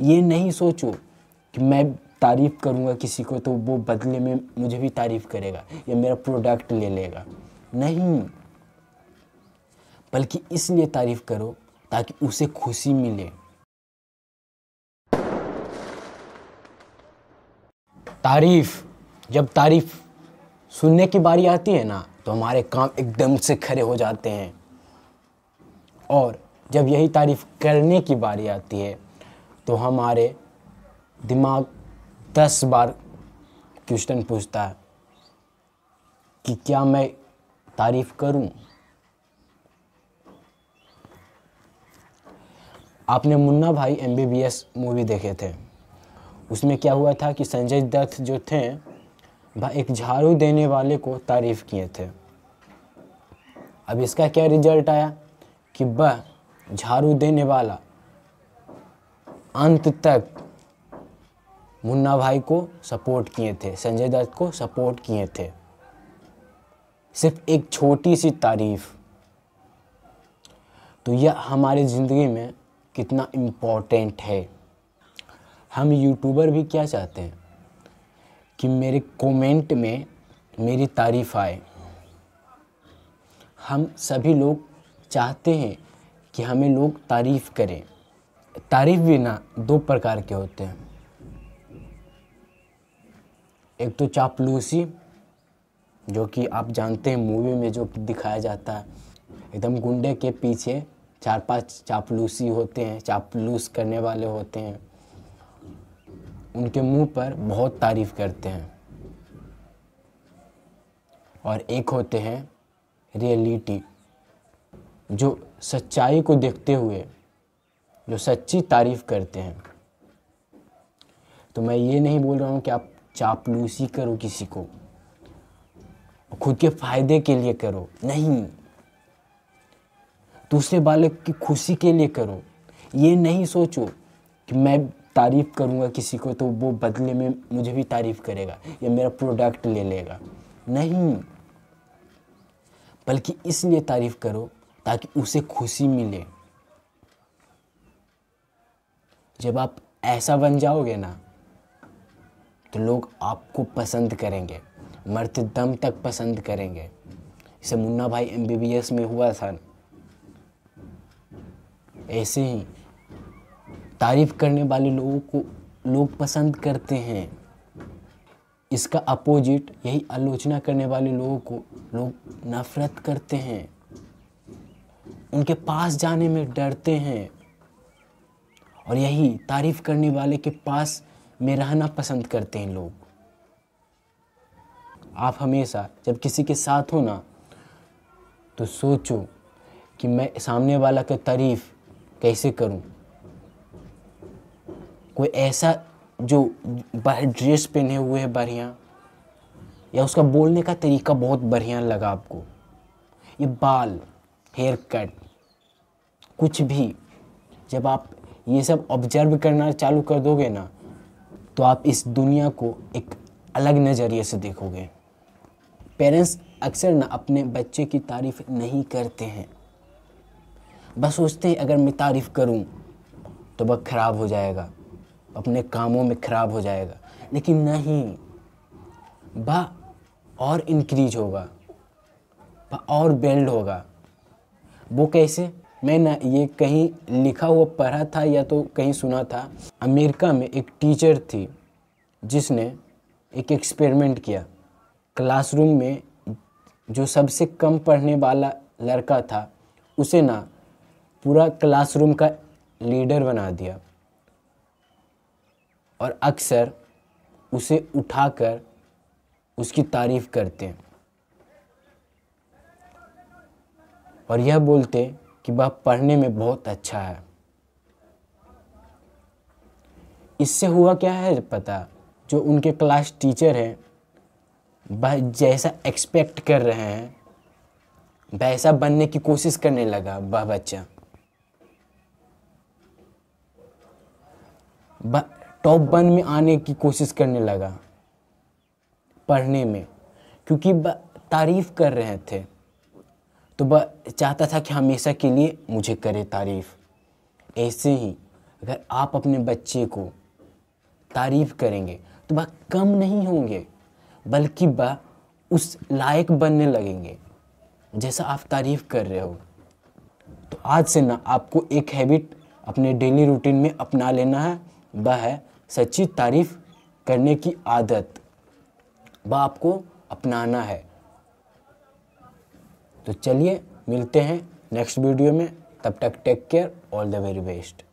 ये नहीं सोचो कि मैं तारीफ़ करूँगा किसी को तो वो बदले में मुझे भी तारीफ़ करेगा या मेरा प्रोडक्ट ले लेगा। नहीं। बल्कि इसलिए तारीफ़ करो ताकि उसे खुशी मिले। तारीफ़, जब तारीफ़ सुनने की बारी आती है ना तो हमारे काम एकदम से खड़े हो जाते हैं। और जब यही तारीफ़ करने की बारी आती है तो हमारे दिमाग दस बार क्वेश्चन पूछता है कि क्या मैं तारीफ़ करूँ? आपने मुन्ना भाई एमबीबीएस मूवी देखे थे उसमें क्या हुआ था कि संजय दत्त जो थे, वह एक झाड़ू देने वाले को तारीफ़ किए थे अब इसका क्या रिज़ल्ट आया कि वह झाड़ू देने वाला अंत तक मुन्ना भाई को सपोर्ट किए थे, संजय दत्त को सपोर्ट किए थे। सिर्फ़ एक छोटी सी तारीफ़। तो यह हमारी ज़िंदगी में कितना इम्पोर्टेंट है। हम यूट्यूबर भी क्या चाहते हैं? कि मेरे कमेंट में मेरी तारीफ़ आए। हम सभी लोग चाहते हैं कि हमें लोग तारीफ़ करें। तारीफ़ भी ना, दो प्रकार के होते हैं। एक तो चापलूसी, जो कि आप जानते हैं मूवी में जो दिखाया जाता है। एकदम गुंडे के पीछे चार पाँच चापलूसी होते हैं, चापलूस करने वाले होते हैं। उनके मुँह पर बहुत तारीफ़ करते हैं। और एक होते हैं रियलिटी, जो सच्चाई को देखते हुए जो सच्ची तारीफ़ करते हैं। तो मैं ये नहीं बोल रहा हूँ कि आप चापलूसी करो किसी को। खुद के फ़ायदे के लिए करो। नहीं। दूसरे वाले की खुशी के लिए करो। ये नहीं सोचो कि मैं तारीफ़ करूँगा किसी को तो वो बदले में मुझे भी तारीफ़ करेगा या मेरा प्रोडक्ट ले लेगा। नहीं। बल्कि इसलिए तारीफ़ करो ताकि उसे खुशी मिले। जब आप ऐसा बन जाओगे ना तो लोग आपको पसंद करेंगे मरते दम तक पसंद करेंगे। जैसे मुन्ना भाई एमबीबीएस में हुआ था। ऐसे ही तारीफ़ करने वाले लोगों को लोग पसंद करते हैं। इसका अपोजिट यही आलोचना करने वाले लोगों को लोग नफरत करते हैं। उनके पास जाने में डरते हैं। और यही तारीफ़ करने वाले के पास में रहना पसंद करते हैं लोग। आप हमेशा जब किसी के साथ हो ना तो सोचो कि मैं सामने वाला का तारीफ़ कैसे करूँ। कोई ऐसा जो ड्रेस पहने हुए है बढ़िया, या उसका बोलने का तरीका बहुत बढ़िया लगा आपको। ये बाल हेयर कट कुछ भी, जब आप ये सब ऑब्ज़र्व करना चालू कर दोगे ना तो आप इस दुनिया को एक अलग नज़रिए से देखोगे। पेरेंट्स अक्सर ना अपने बच्चे की तारीफ़ नहीं करते हैं। बस सोचते हैं, अगर मैं तारीफ़ करूँ तो वह ख़राब हो जाएगा, अपने कामों में ख़राब हो जाएगा। लेकिन नहीं वह और इंक्रीज होगा और बेल्ड होगा। वो कैसे? मैं ना ये कहीं लिखा हुआ पढ़ा था या तो कहीं सुना था। अमेरिका में एक टीचर थी, जिसने एक एक्सपेरिमेंट किया। क्लासरूम में जो सबसे कम पढ़ने वाला लड़का था, उसे ना पूरा क्लासरूम का लीडर बना दिया। और अक्सर उसे उठाकर उसकी तारीफ़ करते हैं। और यह बोलते कि वह पढ़ने में बहुत अच्छा है। इससे हुआ क्या है पता? जो उनके क्लास टीचर हैं, वह जैसा एक्सपेक्ट कर रहे हैं, वैसा बनने की कोशिश करने लगा वह बच्चा। टॉप वन में आने की कोशिश करने लगा पढ़ने में, क्योंकि तारीफ़ कर रहे थे। तो चाहता था कि हमेशा के लिए मुझे करे तारीफ़। ऐसे ही अगर आप अपने बच्चे को तारीफ़ करेंगे तो वह कम नहीं होंगे, बल्कि वह उस लायक बनने लगेंगे, जैसा आप तारीफ़ कर रहे हो। तो आज से ना आपको एक हैबिट अपने डेली रूटीन में अपना लेना है। वह है सच्ची तारीफ़ करने की आदत। वह आपको अपनाना है। तो चलिए मिलते हैं नेक्स्ट वीडियो में। तब तक take care all the very best